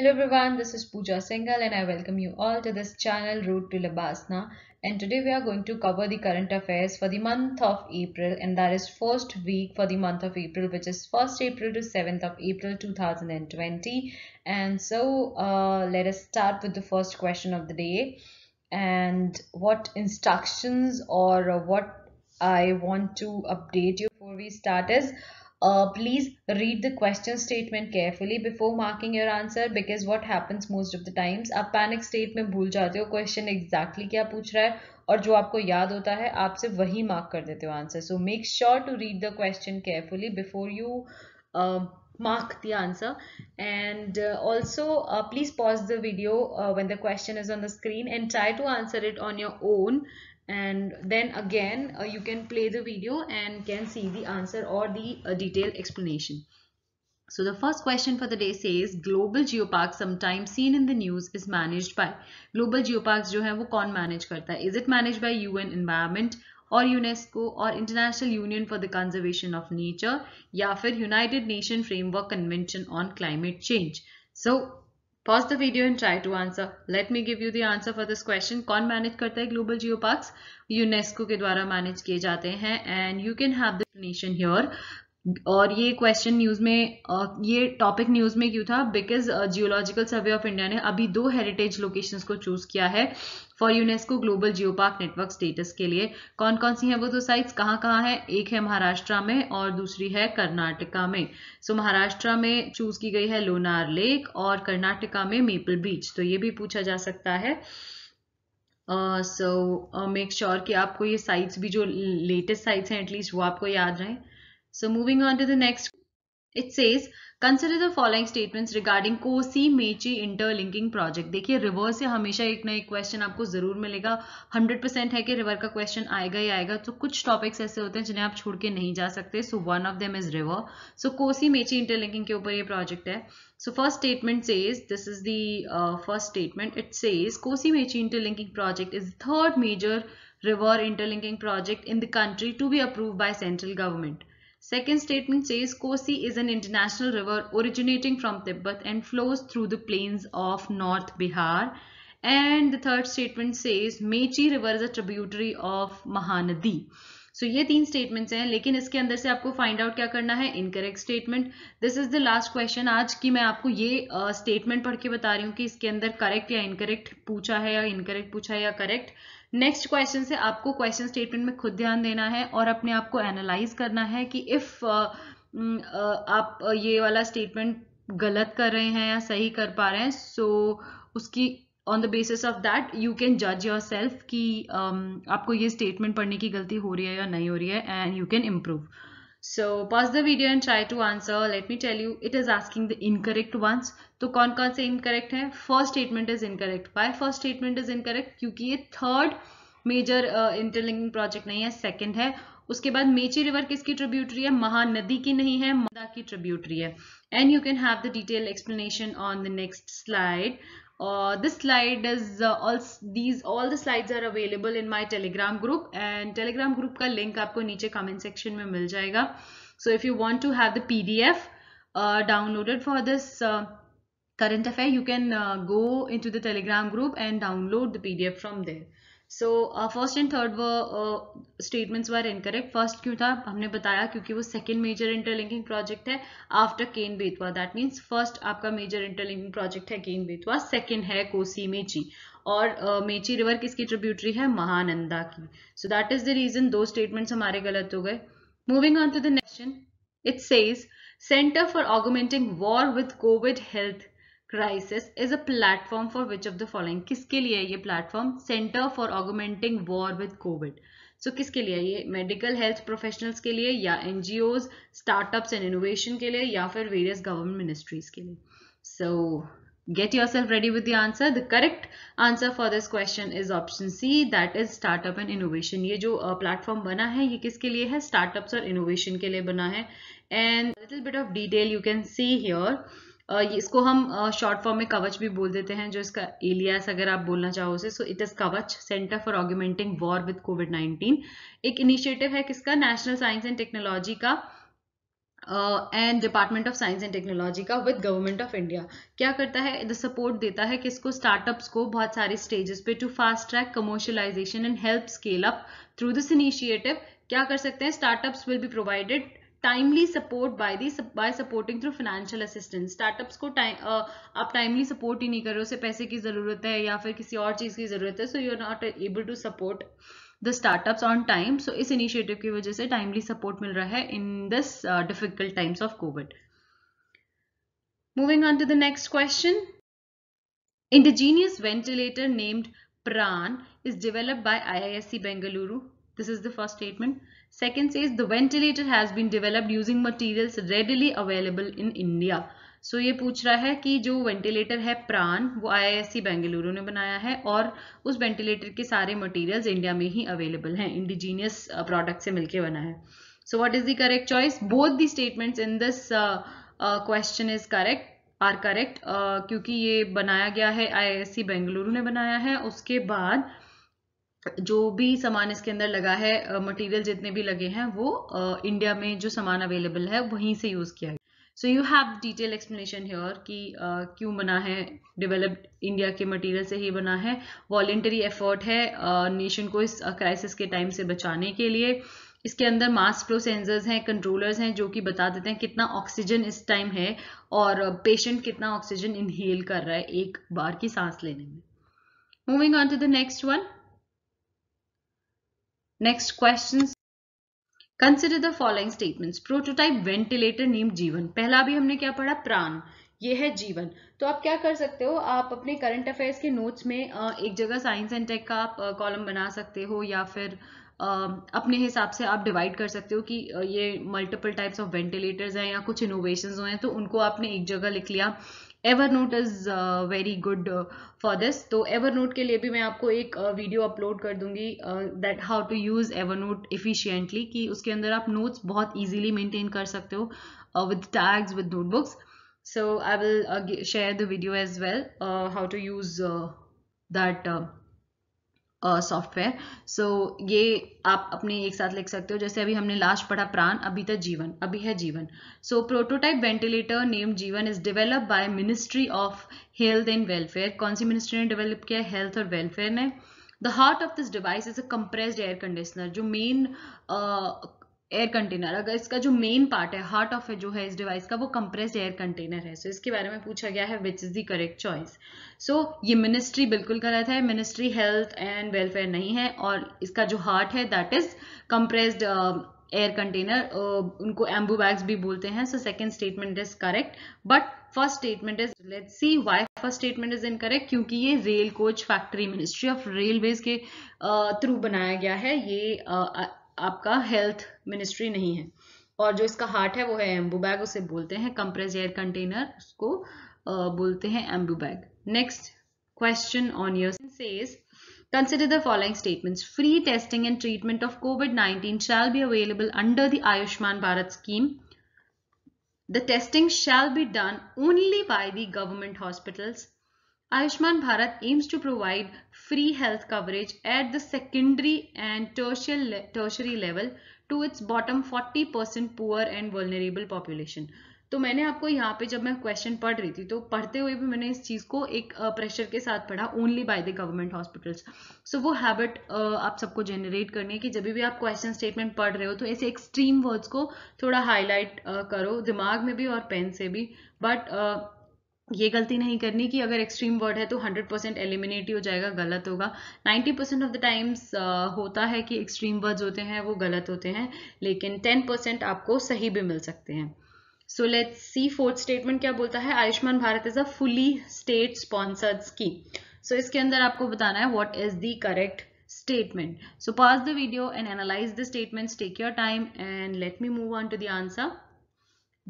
Hello everyone, this is Pooja Singhal and I welcome you all to this channel Road to Labasna and today we are going to cover the current affairs for the month of April and that is first week for the month of April which is 1st April to 7th of April 2020 and so uh, let us start with the first question of the day. And what instructions or what I want to update you before we start is uh, please read the question statement carefully before marking your answer because what happens most of the times आप panic state में भूल जाते हो question exactly क्या पूछ रहा है और जो आपको याद होता है आप सिर्फ वही mark कर देते हो answer so make sure to read the question carefully before you uh, mark the answer and uh, also uh, please pause the video uh, when the question is on the screen and try to answer it on your own and then again uh, you can play the video and can see the answer or the uh, detailed explanation. So the first question for the day says global geopark sometimes seen in the news is managed by global geoparks जो है वो कौन manage करता है is it managed by UN environment or UNESCO or International Union for the Conservation of Nature या फिर United Nation Framework Convention on Climate Change. So Pause the video and try to answer. Let me give you the answer for this question. कौन manage करता है global geo park UNESCO के द्वारा manage किए जाते हैं and you can have the explanation here और ये क्वेश्चन न्यूज़ में ये टॉपिक न्यूज़ में क्यों था? Because geological survey of India ने अभी दो हेरिटेज लोकेशंस को चूज़ किया है for UNESCO global geopark network status के लिए। कौन कौन सी हैं वो दो साइट्स कहाँ कहाँ है? एक है महाराष्ट्र में और दूसरी है कर्नाटका में। सो so, महाराष्ट्र में चूज़ की गई है लोनार लेक और कर्नाटका में मेपल बीच तो ये भी पूछा जा सकता है। सो मेक श्योर कि आपको ये साइट्स भी जो लेटेस्ट साइट्स हैं एटलीस्ट वो आपको याद रहें। So moving on to the next, it says consider the following statements regarding Kosi Mechi interlinking project देखिए रिवर से हमेशा एक ना एक क्वेश्चन आपको ज़रूर मिलेगा 100 परसेंट है कि रिवर का क्वेश्चन आएगा ही आएगा तो कुछ टॉपिक्स ऐसे होते हैं जिन्हें आप छोड़ के नहीं जा सकते so one of them is river so Kosi Mechi interlinking के ऊपर ये प्रोजेक्ट है So first statement says, this is the uh, first statement, it says Kosi Mechi interlinking project is the third major river interlinking project in the country to be approved by central government. Second statement says Kosi is an international river originating from Tibet and flows through the plains of North Bihar. And the third statement says Mechi river is a tributary of Mahanadi. so, ये तीन statements हैं लेकिन इसके अंदर से आपको find out क्या करना है incorrect statement this is the last question आज की मैं आपको ये uh, पढ़ के बता रही हूँ कि इसके अंदर करेक्ट या इनकरेक्ट पूछा है या इनकरेक्ट पूछा है या करेक्ट नेक्स्ट क्वेश्चन से आपको क्वेश्चन स्टेटमेंट में खुद ध्यान देना है और अपने आप को एनालाइज करना है कि इफ़ uh, uh, आप ये वाला स्टेटमेंट गलत कर रहे हैं या सही कर पा रहे हैं सो so, उसकी on the basis of that you can जज योर सेल्फ कि um, आपको ये स्टेटमेंट पढ़ने की गलती हो रही है या नहीं हो रही है and you can improve So pause the video and try to answer. Let me tell you, it is asking the incorrect ones. तो कौन कौन से incorrect है First statement is incorrect. Why first statement is incorrect? क्योंकि ये third major uh, interlinking project नहीं है second है उसके बाद मेची रिवर किसकी ट्रिब्यूटरी है महानदी की नहीं है मदा की ट्रिब्यूटरी है and you can have the detail explanation on the next slide uh, this slide is uh, all these all the slides are available in my telegram group and telegram group ka link aapko niche comment section mein mil jayega so if you want to have the pdf uh, downloaded for this uh, current affair you can uh, go into the telegram group and download the pdf from there so first and third वो statements were incorrect first क्यों था? हमने बताया क्योंकि वो second major interlinking project है after Ken Betwa that means first आपका major interlinking project है केन बेतवा सेकेंड है कोसी मेची और uh, मेची रिवर किसकी ट्रिब्यूटरी है? महानंदा की. So that is the reason दो स्टेटमेंट्स हमारे गलत हो गए. Moving on to the next it says centre for augmenting war with COVID health crisis is a platform for which of the following किसके लिए ये platform centre for augmenting war with COVID so किसके लिए? ये medical health professionals के लिए या NGOs startups and innovation के लिए या फिर वेरियस गवर्नमेंट मिनिस्ट्रीज के लिए? सो get yourself ready with the answer. The correct answer for this question is option c that is startup and innovation. ये जो प्लेटफॉर्म uh, बना है ये किसके लिए है? स्टार्टअप्स और इनोवेशन के लिए बना है. And little bit of detail you can see here इसको हम शॉर्ट फॉर्म में कवच भी बोल देते हैं, जो इसका एलियास अगर आप बोलना चाहो उसे so it is Kavach centre for augmenting war with COVID 19 एक इनिशिएटिव है किसका? नेशनल साइंस एंड टेक्नोलॉजी का and department of science and technology का विद गवर्नमेंट ऑफ़ इंडिया क्या करता है? द सपोर्ट देता है किसको? स्टार्टअप्स को बहुत सारे स्टेजेस पे to fast track commercialisation and help scale up through this initiative क्या कर सकते हैं? Startups will be provided timely support by the by supporting through financial assistance startups को टाइम आप टाइमली सपोर्ट ही नहीं कर रहे हो उसे पैसे की ज़रूरत है या फिर किसी और चीज़ की ज़रूरत है so you are not able to support the startups on time so इस इनिशिएटिव की वजह से टाइमली सपोर्ट मिल रहा है in this difficult times of COVID moving on to the next question indigenous ventilator named pran is developed by iisc bengaluru. This is the first statement. Second says the ventilator has been developed using materials readily available in india. So so, ये पूछ रहा है कि जो ventilator है प्राण वो IISc Bengaluru ने बनाया है और उस वेंटिलेटर के सारे मटेरियल्स इंडिया में ही अवेलेबल हैं इंडिजीनियस प्रोडक्ट से मिलके बना है। So what is the correct choice both the statements in this question is correct are correct क्योंकि ये बनाया गया है आईआईएससी बेंगलुरु ने बनाया है। उसके बाद जो भी सामान इसके अंदर लगा है मटेरियल जितने भी लगे हैं, वो इंडिया में जो सामान अवेलेबल है, वहीं से यूज़ किया गया। So you have detail explanation here कि क्यों बना है डेवलप्ड इंडिया के मटेरियल से ही बना है। वॉलेंटरी एफर्ट है नेशन को इस क्राइसिस के टाइम से बचाने के लिए। इसके अंदर मास फ्लो सेंसर्स हैं कंट्रोलर्स हैं, जो कि बता देते हैं कितना ऑक्सीजन इस टाइम है और पेशेंट कितना ऑक्सीजन इनहेल कर रहा है एक बार की सांस लेने में। Moving on to the next one next question consider the following statements prototype ventilator name Jeevan पहला भी हमने क्या पढ़ा? प्राण. ये है जीवन तो आप क्या कर सकते हो? आप अपने करंट अफेयर्स के नोट्स में एक जगह साइंस एंड टेक का आप कॉलम बना सकते हो या फिर अपने हिसाब से आप डिवाइड कर सकते हो कि ये मल्टीपल टाइप्स ऑफ़ वेंटिलेटर्स हैं या कुछ इनोवेशंस हुए हैं तो उनको आपने एक जगह लिख लिया। Evernote is very good for this तो एवरनोट के लिए भी मैं आपको एक वीडियो uh, अपलोड कर दूँगी that how to use Evernote efficiently कि उसके अंदर आप नोट्स बहुत ईजिली मेंटेन कर सकते हो with tags with i will uh, share the video as well uh, how to use uh, that software so ये आप अपने एक साथ लिख सकते हो। जैसे अभी हमने लास्ट पढ़ा प्राण, अभी तक जीवन, अभी है Jeevan. So prototype ventilator name Jeevan is develop by ministry of health and welfare कौन सी मिनिस्ट्री ने डेवलप किया? हेल्थ और वेलफेयर ने। The heart of this device is a compressed air conditioner जो मेन एयर कंटेनर अगर इसका जो मेन पार्ट है हार्ट ऑफ़ जो है इस डिवाइस का वो कंप्रेस्ड एयर कंटेनर है। सो so, इसके बारे में पूछा गया है which is the correct choice so ये मिनिस्ट्री बिल्कुल गलत है। मिनिस्ट्री हेल्थ एंड वेलफेयर नहीं है और इसका जो हार्ट है that is compressed air container उनको एम्बू बैग्स भी बोलते हैं। So second statement is correct but first statement is let see why first statement is incorrect क्योंकि ये rail coach factory ministry of railways के थ्रू uh, बनाया गया है। ये uh, आपका हेल्थ मिनिस्ट्री नहीं है। और जो इसका हार्ट है, वो है एम्बू बैग उसे बोलते हैं। कंप्रेस एयर कंटेनर उसको बोलते हैं Ambu bag next question on your says consider the following statements free testing and treatment of covid 19 shall be available under the Ayushman Bharat scheme the testing shall be done only by the government hospitals Bharat aims to provide free health coverage at the secondary and tertiary, tertiary level to its bottom 40% poor and vulnerable population. तो मैंने आपको यहाँ पे जब मैं question पढ़ रही थी तो पढ़ते हुए भी मैंने इस चीज़ को एक प्रेशर के साथ पढ़ा only by the government hospitals so वो हैबिट आप सबको जनरेट करनी है कि जब भी आप क्वेश्चन स्टेटमेंट पढ़ रहे हो तो ऐसे एक्सट्रीम वर्ड्स को थोड़ा हाईलाइट करो दिमाग में भी और पेन से भी बट ये गलती नहीं करनी कि अगर एक्सट्रीम वर्ड है तो 100 परसेंट एलिमिनेट ही हो जाएगा, गलत होगा 90 परसेंट ऑफ़ द टाइम्स होता है कि एक्सट्रीम वर्ड्स होते हैं, वो गलत होते हैं, लेकिन 10 परसेंट आपको सही भी मिल सकते हैं so let's see fourth statement क्या बोलता है Ayushman Bharat is a fully state sponsored scheme so इसके अंदर आपको बताना है what is the correct statement. So pause the video and analyze the statements. Take your time and let me move on to the answer.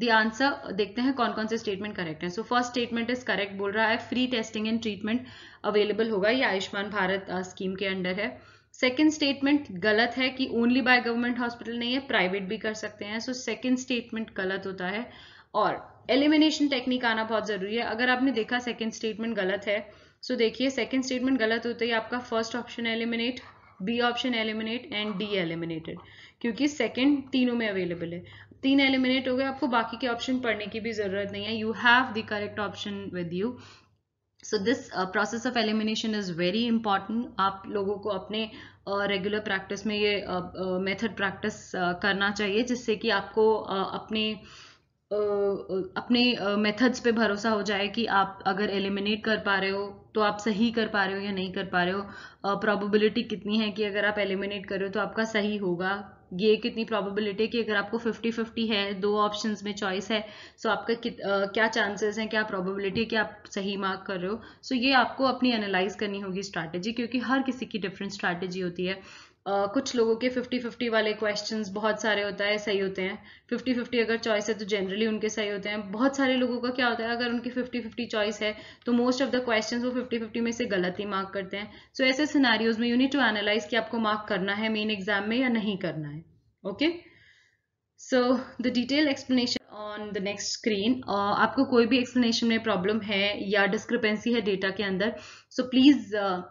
The answer देखते हैं कौन कौन से स्टेटमेंट करेक्ट है। So first statement is correct बोल रहा है free testing and treatment available होगा, ये आयुष्मान भारत स्कीम के अंडर है। सेकेंड स्टेटमेंट गलत है कि ओनली बाय गवर्नमेंट हॉस्पिटल नहीं है प्राइवेट भी कर सकते हैं। सो सेकेंड स्टेटमेंट गलत होता है। और एलिमिनेशन टेक्निक आना बहुत ज़रूरी है। अगर आपने देखा सेकेंड स्टेटमेंट गलत है सो देखिए सेकेंड स्टेटमेंट गलत होते ही आपका first option eliminate B option eliminate and D eliminated क्योंकि सेकेंड तीनों में अवेलेबल है। तीन एलिमिनेट हो गए आपको बाकी के ऑप्शन पढ़ने की भी ज़रूरत नहीं है. You have the correct option with you so this process of elimination is very important आप लोगों को अपने रेगुलर uh, प्रैक्टिस में ये मेथड uh, प्रैक्टिस uh, करना चाहिए जिससे कि आपको uh, अपने अपने मेथड्स पे भरोसा हो जाए कि आप अगर एलिमिनेट कर पा रहे हो तो आप सही कर पा रहे हो या नहीं कर पा रहे हो. प्रोबेबिलिटी कितनी है कि अगर आप एलिमिनेट कर रहे हो तो आपका सही होगा. ये कितनी प्रोबेबिलिटी है कि अगर आपको 50 50 है दो ऑप्शंस में चॉइस है सो so आपका कित, आ, क्या चांसेस हैं क्या प्रोबेबिलिटी है कि आप सही मार्क कर रहे हो? सो so ये आपको अपनी एनालाइज करनी होगी स्ट्रैटेजी क्योंकि हर किसी की डिफरेंट स्ट्रैटेजी होती है। कुछ लोगों के 50-50 वाले क्वेश्चंस बहुत सारे होता है सही होते हैं। 50-50 अगर चॉइस है तो जनरली उनके सही होते हैं। बहुत सारे लोगों का क्या होता है अगर उनकी 50-50 चॉइस है तो मोस्ट ऑफ़ द क्वेश्चंस वो 50-50 में से गलत ही मार्क करते हैं। सो so, ऐसे सिनारियोज में यू नीड टू एनालाइज कि आपको मार्क करना है मेन एग्ज़ाम में या नहीं करना है। Okay so the detail explanation on the next screen आपको कोई भी एक्सप्लेनेशन में प्रॉब्लम है या डिस्क्रिपेंसी है डेटा के अंदर so please uh,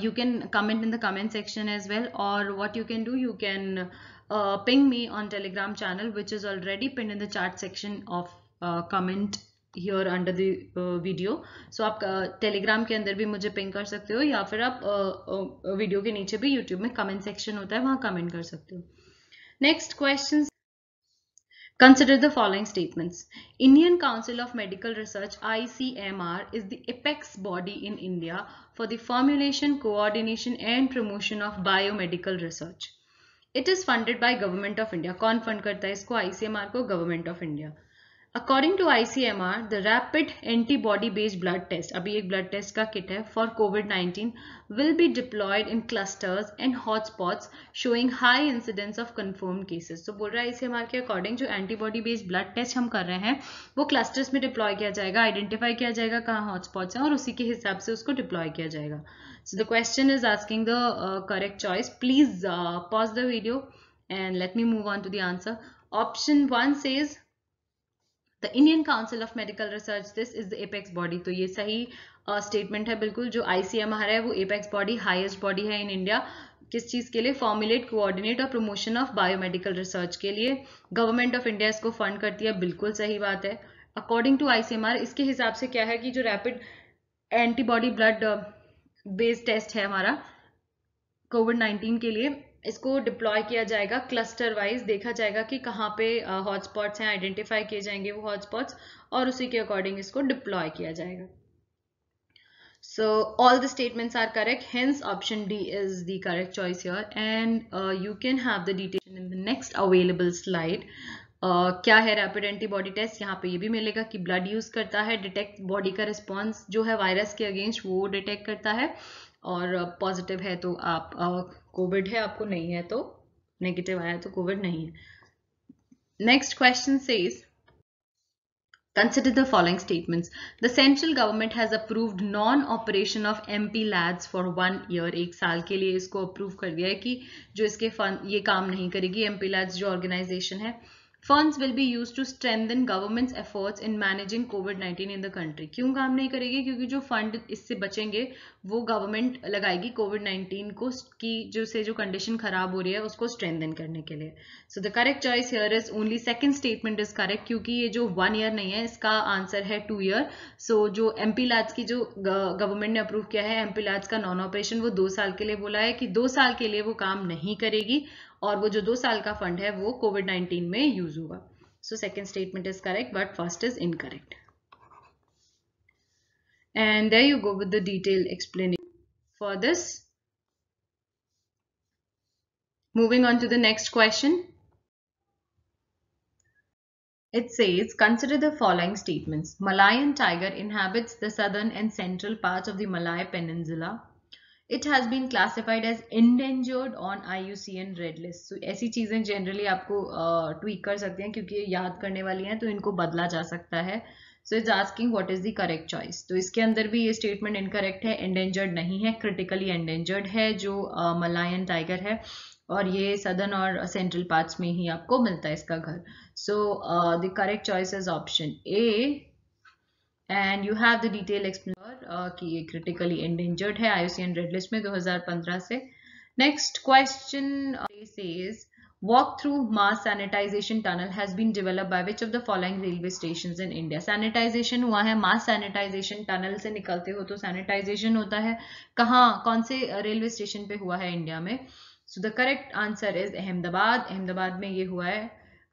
you can comment in the comment section as well or what you can do you can uh, ping me on telegram channel which is already pinned in the chat section of uh, comment here under the video so आप telegram के अंदर भी मुझे ping कर सकते हो या फिर आप वीडियो के नीचे भी youtube में comment section होता है वहाँ comment कर सकते हो next questions Consider the following statements. Indian Council of Medical Research ICMR is the apex body in India for the formulation, coordination and promotion of biomedical research. It is funded by Government of India. कौन fund करता है इसको ICMR को Government of India. According to ICMR the rapid antibody based blood test अभी एक blood test का kit है for covid 19 will be deployed in clusters and hotspot showing high incidence of confirm cases तो बोल रहा है ICMR के according जो एंटीबॉडी बेस्ड ब्लड टेस्ट हम कर रहे हैं, वो क्लस्टर्स में डिप्लॉय किया जाएगा आइडेंटिफाई किया जाएगा कहाँ हॉटस्पॉट्स हैं और उसी के हिसाब से उसको डिप्लॉय किया जाएगा। So the question is asking the correct choice please pause the video and let me move on to the answer option one says the Indian council of medical research this is the apex body तो ये सही statement uh, है बिल्कुल जो ICMR है वो apex body highest body है in India किस चीज़ के लिए? फॉर्मुलेट कोऑर्डिनेट और प्रमोशन ऑफ़ बायोमेडिकल रिसर्च के लिए. गवर्नमेंट ऑफ़ इंडिया इसको फंड करती है बिल्कुल सही बात है. अकॉर्डिंग टू आईसीएमआर इसके हिसाब से क्या है कि जो rapid antibody blood based test है हमारा कोविड नाइन्टीन के लिए इसको डिप्लॉय किया जाएगा क्लस्टर वाइज देखा जाएगा कि कहाँ पे हॉटस्पॉट्स हैं आइडेंटिफाई किए जाएँगे वो हॉटस्पॉट्स और उसी के अकॉर्डिंग इसको डिप्लॉय किया जाएगा। So all the statements are correct hence is the correct choice here and uh, you can have the detail in the next available slide. Uh, क्या है रैपिड एंटीबॉडी टेस्ट यहाँ पे ये भी मिलेगा कि ब्लड यूज़ करता है डिटेक्ट बॉडी का रिस्पॉन्स जो है वायरस के अगेंस्ट वो डिटेक्ट करता है। और पॉजिटिव है तो आप कोविड है आपको नहीं है तो नेगेटिव आया तो कोविड नहीं है next question says Consider the following statements. The central government has approved non-operation of MP labs for one year. एक साल के लिए इसको अप्रूव कर दिया है कि जो इसके फंड ये काम नहीं करेगी MP labs जो ऑर्गेनाइजेशन है funds will be use to strengthen governments efforts in managing covid 19 in the country क्यों काम नहीं करेगी क्योंकि जो फंड इससे बचेंगे वो गवर्नमेंट लगाएगी कोविड 19 को, की जो से जो कंडीशन खराब हो रही है, उसको स्ट्रेंथन करने के लिए। So the correct choice here is only second statement is correct क्योंकि ये जो वन ईयर नहीं है, इसका आंसर है टू ईयर सो जो एमपी लैब्स की जो गवर्नमेंट ने अप्रूव किया है एमपी लैब्स का नॉन ऑपरेशन वो दो साल के लिए बोला है कि दो साल के लिए वो काम नहीं करेगी, और वो जो दो साल का फंड है, वो कोविड नाइन्टीन में यूज़ होगा। So second statement is correct but first is incorrect and there you go with the detailed explanation for this moving on to the next question it says consider the following statements malayan tiger inhabits the southern and central parts of the malay peninsula classified as endangered on I U C N red list so ऐसी चीज़ें generally आपको uh, कर सकते हैं क्योंकि ये याद करने वाली हैं तो इनको बदला जा सकता है so it's asking what is the correct choice तो इसके अंदर भी ये स्टेटमेंट इनकरेक्ट है एंडेंजर्ड नहीं है क्रिटिकली एंडेंजर्ड है जो मलायन uh, टाइगर है और ये सदर्न और सेंट्रल पार्ट्स में ही आपको मिलता है इसका घर। So the correct choice is option A and you have the detail explore कि ये क्रिटिकली एंडेंजर्ड है आईयूसीएन रेड लिस्ट में 2015 से। Next question says walk through mass sanitization tunnel has been developed by which of the following railway stations in India? Sanitization हुआ है, mass sanitization tunnel से निकलते हो तो sanitization होता है। कहाँ, कौन से रेलवे स्टेशन पे हुआ है इंडिया में? So the correct answer is Ahmedabad Ahmedabad में ये हुआ है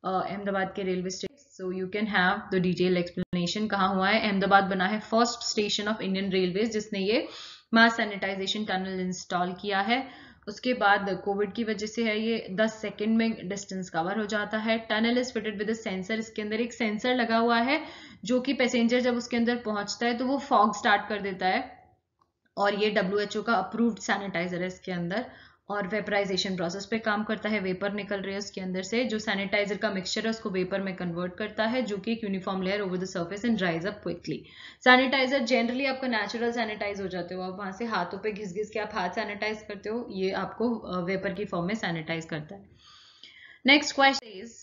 अहमदाबाद के railway station so you can have the detail explanation कहाँ हुआ है। अहमदाबाद बना है first station of Indian railway जिसने ये मास सैनिटाइजेशन टनल इंस्टॉल किया है। उसके बाद कोविड की वजह से है ये 10 सेकंड में डिस्टेंस कवर हो जाता है। Tunnel is fitted with sensor इसके अंदर एक सेंसर लगा हुआ है, जो कि पैसेंजर जब उसके अंदर पहुँचता है तो वो फॉग स्टार्ट कर देता है। और ये डब्ल्यू का अप्रूव्ड सैनिटाइजर है इसके अंदर। और वेपराइजेशन प्रोसेस पे काम करता है वेपर निकल रही है उसके अंदर से, जो सैनिटाइजर का मिक्सचर है, उसको वेपर में कन्वर्ट करता है, जो कि एक uniform layer over the surface and dries up quickly sanitiser generally आपका नेचुरल सैनिटाइज हो जाते हो, आप वहाँ से हाथों पे घिस घिस के आप हाथ सैनिटाइज करते हो, ये आपको वेपर की फॉर्म में सैनिटाइज करता है। Next question is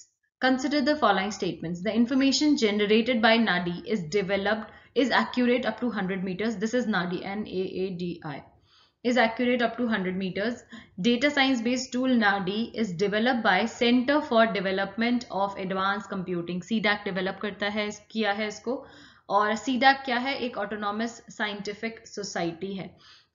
consider the following statements. The information generated by nadi is developed, is accurate up to 100 meters. This is nadi, n a a d i. is accurate up to 100 meters. Data science based tool NADI is developed by Center for Development of Advanced Computing. CDAC develop करता है किया है इसको और CDAC क्या है एक autonomous scientific society है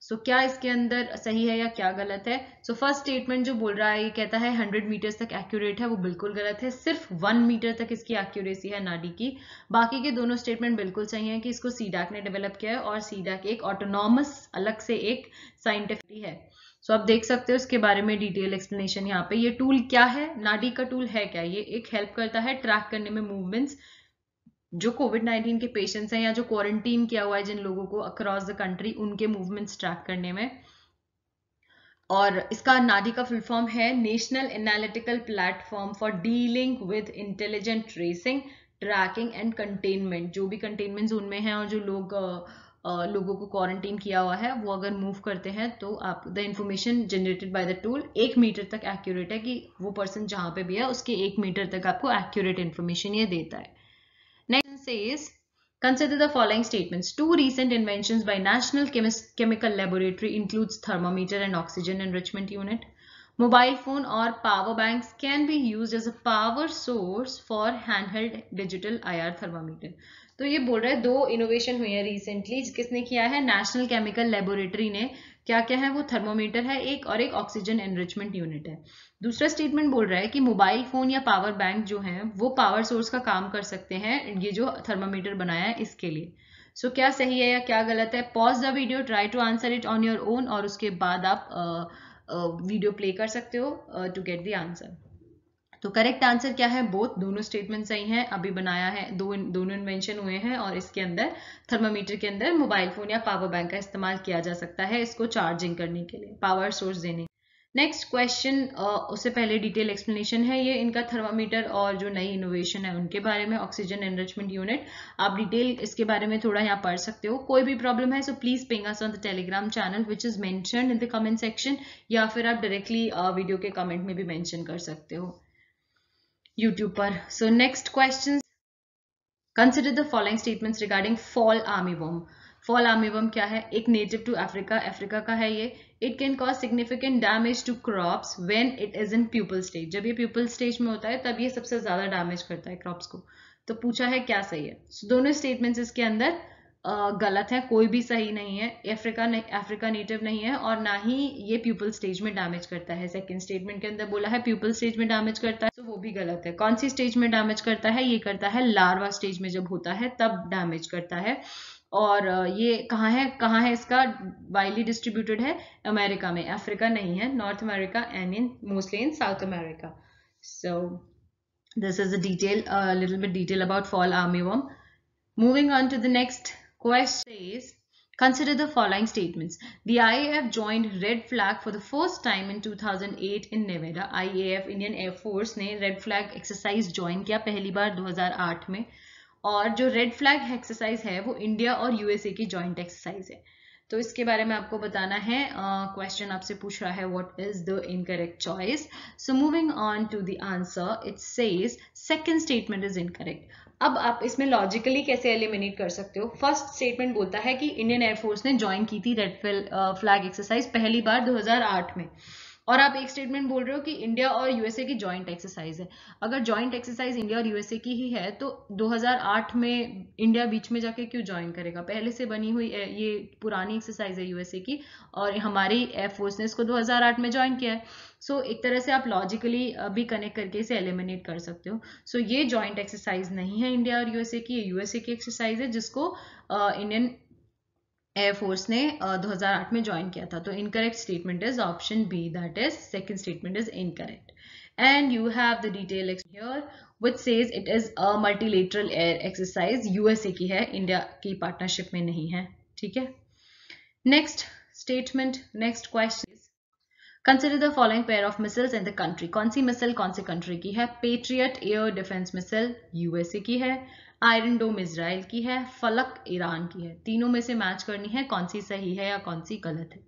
सो so, क्या इसके अंदर सही है या क्या गलत है? सो फ़र्स्ट स्टेटमेंट जो बोल रहा है ये कहता है 100 मीटर्स तक एक्यूरेट है वो बिल्कुल गलत है। सिर्फ़ वन मीटर तक इसकी एक्यूरेसी है नाडी की। बाकी के दोनों स्टेटमेंट बिल्कुल सही है कि इसको सीडैक ने डेवलप किया है और सीडैक एक ऑटोनॉमस अलग से एक साइंटिफिक है। सो so, आप देख सकते हो इसके बारे में डिटेल एक्सप्लेनेशन यहाँ पे। ये टूल क्या है? नाडी का टूल है क्या? ये एक हेल्प करता है ट्रैक करने में मूवमेंट्स जो कोविड नाइन्टीन के पेशेंट्स हैं या जो क्वारंटीन किया हुआ है जिन लोगों को अक्रॉस द कंट्री उनके मूवमेंट्स ट्रैक करने में। और इसका नाडी का फुल फॉर्म है national analytical platform for dealing with intelligent tracing tracking and containment जो भी कंटेनमेंट जोन में है और जो लोग लोगों को क्वारंटीन किया हुआ है, वो अगर मूव करते हैं तो आप the information generated by the tool एक मीटर तक एक्यूरेट है कि वो पर्सन जहाँ पे भी है, उसके एक मीटर तक आपको एक्यूरेट इन्फॉर्मेशन ये देता है। Says, consider the following statements. Two recent inventions by National Chemis Chemical Laboratory includes thermometer and oxygen enrichment unit. Mobile phone or power banks can be used as a power source for handheld digital IR thermometer. तो ये बोल रहा है दो innovation हुई है recently किसने किया है नेशनल केमिकल लेबोरेटरी ने क्या क्या है? वो थर्मोमीटर है एक और एक ऑक्सीजन एनरिचमेंट यूनिट है। दूसरा स्टेटमेंट बोल रहा है कि मोबाइल फ़ोन या पावर बैंक जो है वो पावर सोर्स का काम कर सकते हैं ये जो थर्मोमीटर बनाया है इसके लिए। सो so, क्या सही है या क्या गलत है? Pause the video try to answer it on your own और उसके बाद आप वीडियो uh, प्ले uh, कर सकते हो टू गेट द आंसर तो करेक्ट आंसर क्या है? बोथ दोनों स्टेटमेंट सही हैं, अभी बनाया है, दो दोनों इन्वेंशन हुए हैं और इसके अंदर थर्मामीटर के अंदर मोबाइल फ़ोन या पावर बैंक का इस्तेमाल किया जा सकता है इसको चार्जिंग करने के लिए पावर सोर्स देने। नेक्स्ट क्वेश्चन उससे पहले डिटेल एक्सप्लेनेशन है ये, इनका थर्मामीटर और जो नई इनोवेशन है उनके बारे में ऑक्सीजन एनरिचमेंट यूनिट आप डिटेल इसके बारे में थोड़ा यहाँ पढ़ सकते हो। कोई भी प्रॉब्लम है so please ping us on the Telegram channel which is mention in the comment section या फिर आप डायरेक्टली वीडियो के कमेंट में भी मेंशन कर सकते हो। YouTube पर। So next question consider the following statement regarding fall armyworm fall armyworm क्या है? एक नेटिव टू अफ्रीका अफ्रीका का है ये। It can cause significant damage to crops when it is in pupal stage जब ये पीपल स्टेज में होता है तब ये सबसे ज़्यादा डैमेज करता है क्रॉप्स को। तो पूछा है क्या सही है? So, दोनों स्टेटमेंट इसके अंदर गलत है, कोई भी सही नहीं है, अफ्रीका नहीं, अफ्रीका नेटिव नहीं है और ना ही ये प्यूपल स्टेज में डैमेज करता है। सेकंड स्टेटमेंट के अंदर बोला है प्यूपल स्टेज में डैमेज करता है तो वो भी गलत है। कौन सी स्टेज में डैमेज करता है? ये करता है लार्वा स्टेज में जब होता है, तब डैमेज करता है। और ये कहाँ है कहाँ है इसका? वाइडली डिस्ट्रीब्यूटेड है, अमेरिका में। अफ्रीका नहीं है North America and in mostly in South America so this is a detail little bit detail about fall armyworm moving on to the next Question is, consider the following statements. The IAF joined Red Flag for the first time in 2008 in Nevada. IAF Indian Air Force ने Red Flag exercise join किया पहली बार 2008 में और जो Red Flag exercise है वो India और USA की joint exercise है तो इसके बारे में आपको बताना है क्वेश्चन uh, आपसे पूछ रहा है what is the incorrect choice so moving on to the answer it says second statement is incorrect अब आप इसमें लॉजिकली कैसे एलिमिनेट कर सकते हो? फ़र्स्ट स्टेटमेंट बोलता है कि इंडियन एयरफोर्स ने ज्वाइन की थी रेड फ्लैग एक्सरसाइज पहली बार 2008 में। और आप एक स्टेटमेंट बोल रहे हो कि इंडिया और यूएसए की जॉइंट एक्सरसाइज है। अगर जॉइंट एक्सरसाइज इंडिया और यूएसए की ही है तो 2008 में इंडिया बीच में जाके क्यों ज्वाइन करेगा? पहले से बनी हुई ये पुरानी एक्सरसाइज है यूएसए की और हमारी एयरफोर्स ने इसको 2008 में ज्वाइन किया है। सो so, एक तरह से आप लॉजिकली भी कनेक्ट करके इसे एलिमिनेट कर सकते हो। सो so, ये जॉइंट एक्सरसाइज नहीं है इंडिया और यूएसए की ये यूएसए की एक्सरसाइज है जिसको इंडियन एयरफोर्स ने uh, 2008 में ज्वाइन किया था। तो incorrect statement is option B that is second statement is incorrect and you have the detail here which says multilateral air exercise USA की है इंडिया की पार्टनरशिप में नहीं है। ठीक है? Next statement next question consider the following pair of missiles in the country कौन सी मिसल कौन सी कंट्री की है? Patriot air defence missile USA की है। आयरन डोम इसराइल की है, फलक ईरान की है। तीनों में से मैच करनी है कौन सी सही है या कौन सी गलत है।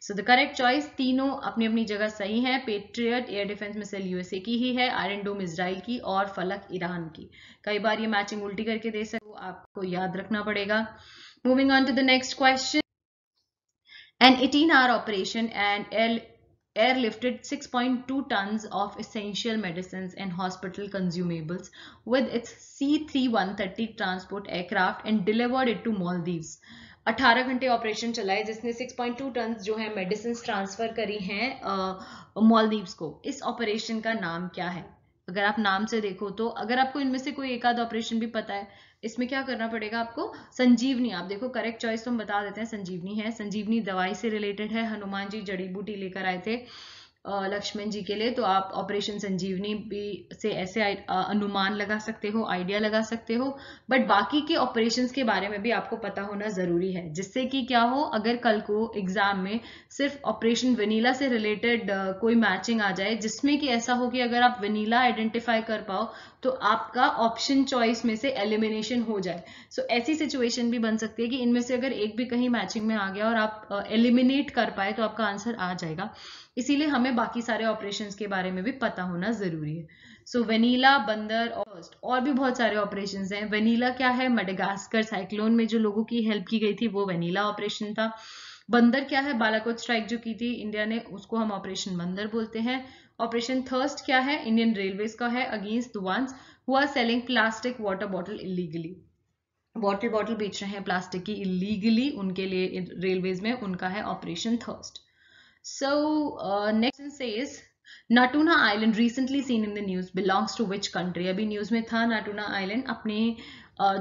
सो द करेक्ट चॉइस तीनों अपनी अपनी जगह सही है Patriot air defence missile USA की ही है आयरन डोम इसराइल की और फलक ईरान की। कई बार ये मैचिंग उल्टी करके दे सकते आपको याद रखना पड़ेगा। Moving on to the next question An 18-hour operation and airlifted 6.2 tons of essential medicines and hospital consumables with its C-3130 transport aircraft and delivered it to Maldives. 18 घंटे ऑपरेशन चलाए जिसने 6.2 टन जो है मेडिसिन ट्रांसफ़र करी हैं Maldives को इस operation का नाम क्या है अगर आप नाम से देखो तो अगर आपको इनमें से कोई एक आध ऑपरेशन भी पता है इसमें क्या करना पड़ेगा आपको? संजीवनी, आप देखो करेक्ट चॉइस तो हम बता देते हैं, संजीवनी है, संजीवनी दवाई से रिलेटेड है, हनुमान जी जड़ी बूटी लेकर आए थे। लक्ष्मण जी के लिए तो आप ऑपरेशन संजीवनी भी से ऐसे अनुमान लगा सकते हो आइडिया लगा सकते हो बट बाकी के ऑपरेशंस के बारे में भी आपको पता होना ज़रूरी है जिससे कि क्या हो अगर कल को एग्ज़ाम में सिर्फ़ ऑपरेशन वनीला से रिलेटेड कोई मैचिंग आ जाए जिसमें कि ऐसा हो कि अगर आप वनीला आइडेंटिफाई कर पाओ तो आपका ऑप्शन चॉइस में से एलिमिनेशन हो जाए। सो so, ऐसी सिचुएशन भी बन सकती है कि इनमें से अगर एक भी कहीं मैचिंग में आ गया और आप एलिमिनेट कर पाए तो आपका आंसर आ जाएगा। इसीलिए हमें बाकी सारे ऑपरेशंस के बारे में भी पता होना ज़रूरी है। सो वेनीला बंदर और और भी बहुत सारे ऑपरेशन हैं। वेनीला क्या है? मडेगास्कर साइक्लोन में जो लोगों की हेल्प की गई थी, वो वेनीला ऑपरेशन था। बंदर क्या है? बालाकोट स्ट्राइक जो की थी इंडिया ने, उसको हम ऑपरेशन बंदर बोलते हैं। ऑपरेशन थर्स्ट क्या है? इंडियन रेलवेज का है against ones who are selling plastic water bottle illegally water bottle बेच रहे हैं प्लास्टिक की इलीगली उनके लिए रेलवेज में, उनका है operation thirst So uh, next says Natuna Island recently seen in the news belongs to which country? अभी न्यूज़ में था नाटूना आइलैंड अपने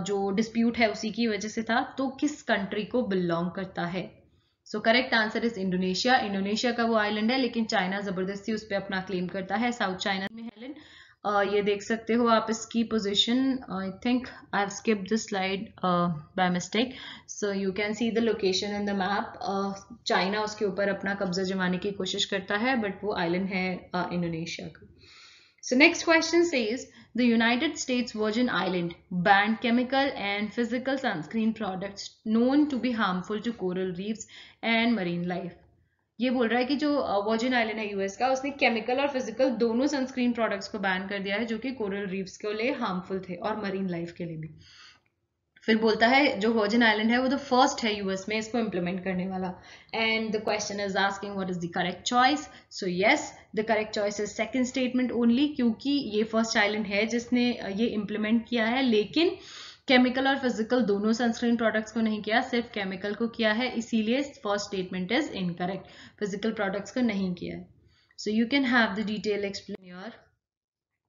जो डिस्प्यूट है उसी की वजह से था तो किस कंट्री को बिलोंग करता है? So correct answer is Indonesia Indonesia का वो आइलैंड है लेकिन चाइना ज़बरदस्ती उस पर अपना क्लेम करता है। साउथ चाइना में हेलन ये देख सकते हो आप इसकी position I think I have skipped this slide by mistake so you can see the location in the map China उसके ऊपर अपना कब्जा जमाने की कोशिश करता है बट वो आइलैंड है इंडोनेशिया का So next question says, the United States Virgin Island banned chemical and physical sunscreen products known to be harmful to coral reefs and marine life. ये बोल रहा है कि जो वर्जिन आइलैंड है यूएस का, उसने केमिकल और फ़िज़िकल दोनों सनस्क्रीन प्रोडक्ट्स को बैन कर दिया है, जो कि कोरल रीफ्स के लिए हार्मफुल थे और मरीन लाइफ के लिए भी। फिर बोलता है, जो वर्जिन आइलैंड है, वो द फ़र्स्ट है यूएस में इसको इंप्लीमेंट करने वाला। And the question is asking what is the correct choice so yes the correct choice is second statement only क्योंकि ये फ़र्स्ट आइलैंड है जिसने ये इंप्लीमेंट किया है। लेकिन केमिकल और फ़िज़िकल दोनों सनस्क्रीन प्रोडक्ट्स को नहीं किया, सिर्फ़ केमिकल को किया है, इसीलिए first statement is incorrect physical products को नहीं किया। है so you can have the detail explain your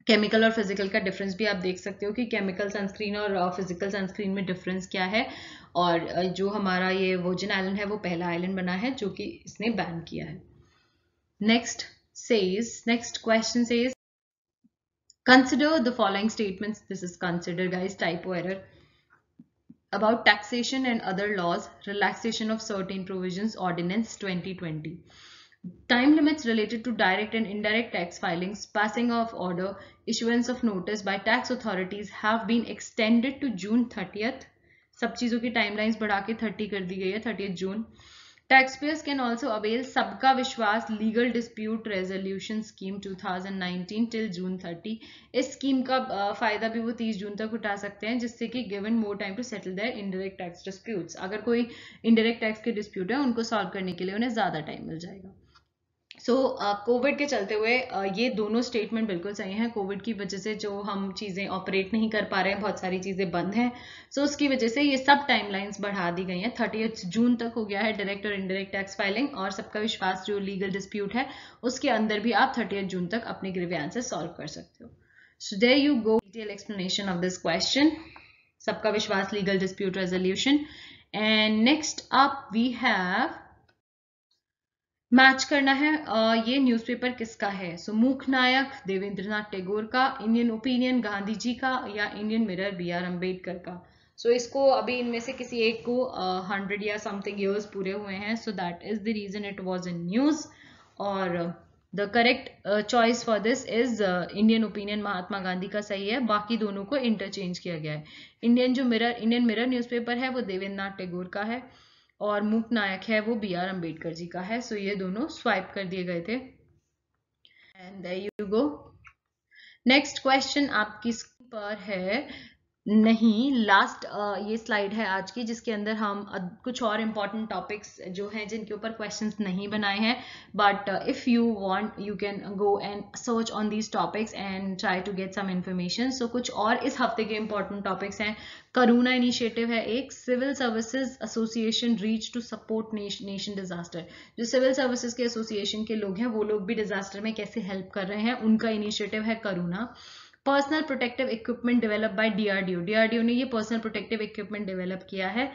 chemical और फ़िज़िकल का डिफरेंस भी आप देख सकते हो कि केमिकल सनस्क्रीन और uh, फ़िज़िकल सनस्क्रीन में डिफरेंस क्या है। और uh, जो हमारा ये वोजन आइलैंड है, वो पहला आइलैंड बना है, जो कि इसने बैन किया है। Next says next question says consider the following statement this is consider guys typo error about taxation and other laws relaxation of certain provision ordinance twenty twenty Time limits related to direct and indirect tax filings, passing of order, issuance of notice by tax authorities have been extended to June 30th. सब चीज़ों की timelines बढ़ा के 30 कर दी गई है 30th June Taxpayers can also avail Sabka Vishwas Legal Dispute Resolution Scheme 2019 till June 30. इस scheme का फ़ायदा भी वो 30 जून तक उठा सकते हैं जिससे कि given more time to settle their indirect tax disputes अगर कोई इनडायरेक्ट टैक्स के डिस्प्यूट है उनको सॉल्व करने के लिए उन्हें ज़्यादा टाइम मिल जाएगा सो कोविड uh, के चलते हुए uh, ये दोनों स्टेटमेंट बिल्कुल सही हैं। कोविड की वजह से जो हम चीज़ें ऑपरेट नहीं कर पा रहे हैं बहुत सारी चीज़ें बंद हैं। सो so, उसकी वजह से ये सब टाइमलाइंस बढ़ा दी गई हैं। थर्टी जून तक हो गया है डायरेक्ट और इनडायरेक्ट टैक्स फाइलिंग और सबका विश्वास जो लीगल डिस्प्यूट है उसके अंदर भी आप थर्टी जून तक अपने ग्रीवियांसेस सॉल्व कर सकते हो। So there you go detail explanation of this question Sabka Vishwas legal dispute resolution and next up we have match करना है। ये न्यूज़पेपर किसका है? सो मूक नायक देवेंद्रनाथ टैगोर का इंडियन ओपिनियन गांधी जी का या Indian mirror B R Ambedkar का? सो so, इसको अभी इनमें से किसी एक को हंड्रेड या समथिंग ईयर्स पूरे हुए हैं। So that is the reason it was in news और the correct choice for this is Indian opinion Mahatma Gandhi का सही है। बाकी दोनों को इंटरचेंज किया गया है। इंडियन जो मिरर इंडियन मिरर न्यूज़पेपर है वो देवेंद्रनाथ टैगोर का है। और मूक नायक है वो बी आर अंबेडकर जी का है। सो ये दोनों स्वाइप कर दिए गए थे। And you go next question आपकी स्क्रीन पर है। नहीं लास्ट ये स्लाइड है आज की, जिसके अंदर हम कुछ और इंपॉर्टेंट टॉपिक्स जो हैं, जिनके ऊपर क्वेश्चंस नहीं बनाए हैं but if you want you can go and search on these topics and try to get some information so कुछ और इस हफ़्ते के इंपॉर्टेंट टॉपिक्स हैं। करुणा इनिशिएटिव है एक civil services association reach to support nation disaster जो सिविल सर्विसेज़ के एसोसिएशन के लोग हैं, वो लोग भी डिजास्टर में कैसे हेल्प कर रहे हैं, उनका इनिशिएटिव है Karuna personal protective equipment develop by DRDO DRDO ने ये पर्सनल प्रोटेक्टिव इक्विपमेंट डेवलप किया है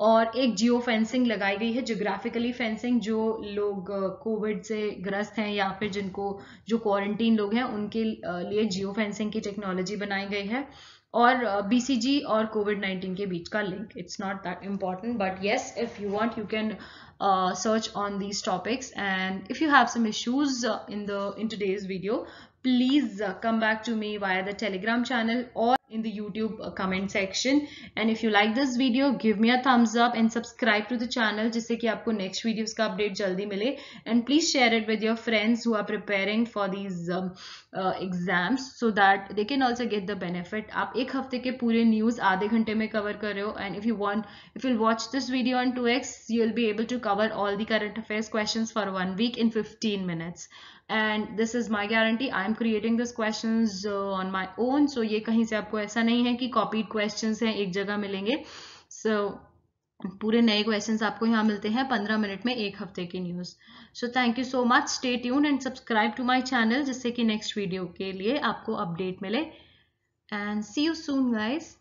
और एक जियो फेंसिंग लगाई गई है जोग्राफिकली फेंसिंग जो लोग कोविड से ग्रस्त हैं या फिर जिनको जो क्वारंटीन लोग हैं उनके लिए जियो फेंसिंग की टेक्नोलॉजी बनाई गई है और बीसीजी और कोविड 19 के बीच का link it's not that important but yes if you want you can search on these topics. And if you have some uh, in the in today's video please uh, come back to me via the telegram channel or in the youtube uh, comment section. And if you like this video give me a thumbs up and subscribe to the channel jisse ki aapko next videos ka update jaldi mile and please share it with your friends who are preparing for these um, uh, exams so that they can also get the benefit. aap ek hafte ke pure news aadhe ghante mein cover kar rahe ho and if you want if you'll watch this video on 2x you'll be able to cover all the current affairs questions for one week in 15 minutes. And this is my guarantee I am creating this question on my own so ये कहीं से आपको ऐसा नहीं है कि copied question हैं, एक जगह मिलेंगे। सो so, पूरे नए क्वेश्चंस आपको यहाँ मिलते हैं पंद्रह मिनट में एक हफ़्ते की news so thank you so much stay tune and subscribe to my channel जिससे कि नेक्स्ट वीडियो के लिए आपको अपडेट मिले. And see you soon guys